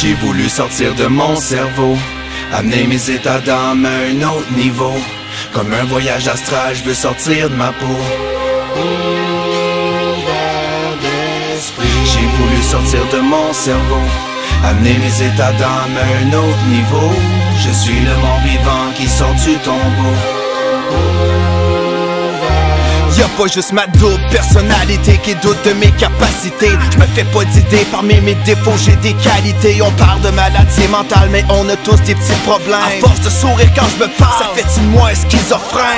J'ai voulu sortir de mon cerveau, amener mes états d'âme à un autre niveau. Comme un voyage astral, je veux sortir de ma peau. J'ai voulu sortir de mon cerveau, amener mes états d'âme à un autre niveau. Je suis le mort vivant qui sort du tombeau. Y'a pas juste ma double personnalité qui doute de mes capacités. Je me fais pas d'idées, parmi mes défauts j'ai des qualités. On parle de maladie mentale, mais on a tous des petits problèmes. À force de sourire quand je me parle, ça fait une moi schizophrène.